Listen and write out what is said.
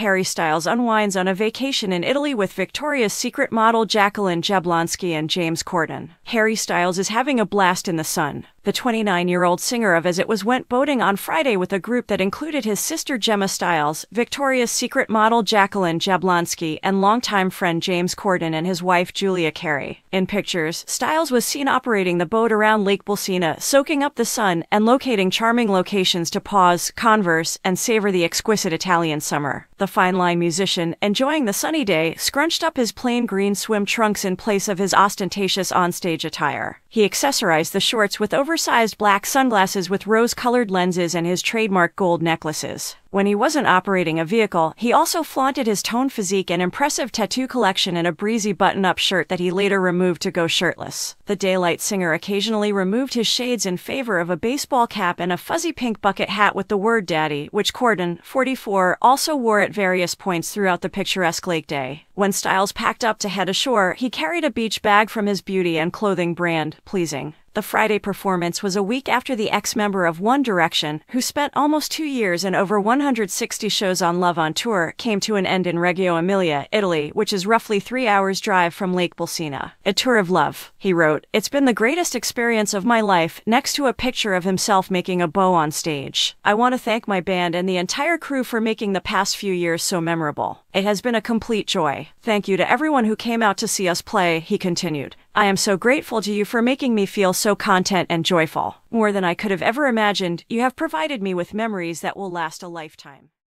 Harry Styles unwinds on a vacation in Italy with Victoria's Secret model Jacqueline Jablonski and James Corden. Harry Styles is having a blast in the sun. The 29 year old singer of As It Was went boating on Friday with a group that included his sister Gemma Styles, Victoria's Secret model Jacqueline Jablonski, and longtime friend James Corden and his wife Julia Carey. In pictures, Styles was seen operating the boat around Lake Bolsena, soaking up the sun and locating charming locations to pause, converse, and savor the exquisite Italian summer. The fine line musician, enjoying the sunny day, scrunched up his plain green swim trunks in place of his ostentatious onstage attire. He accessorized the shorts with oversized black sunglasses with rose colored lenses and his trademark gold necklaces. When he wasn't operating a vehicle, he also flaunted his toned physique and impressive tattoo collection in a breezy button up shirt that he later removed to go shirtless. The Daylight singer occasionally removed his shades in favor of a baseball cap and a fuzzy pink bucket hat with the word Daddy, which Corden, 44, also wore at various points throughout the picturesque lake day. When Styles packed up to head ashore, he carried a beach bag from his beauty and clothing brand, Pleasing. The Friday performance was a week after the ex member of One Direction, who spent almost two years and over 160 shows on Love on Tour, came to an end in Reggio Emilia, Italy, which is roughly three hours' drive from Lake Bolsena. A tour of love, he wrote. It's been the greatest experience of my life, next to a picture of himself making a bow on stage. I want to thank my band and the entire crew for making the past few years so memorable. It has been a complete joy. Thank you to everyone who came out to see us play, he continued. I am so grateful to you for making me feel so content and joyful. More than I could have ever imagined, you have provided me with memories that will last a lifetime.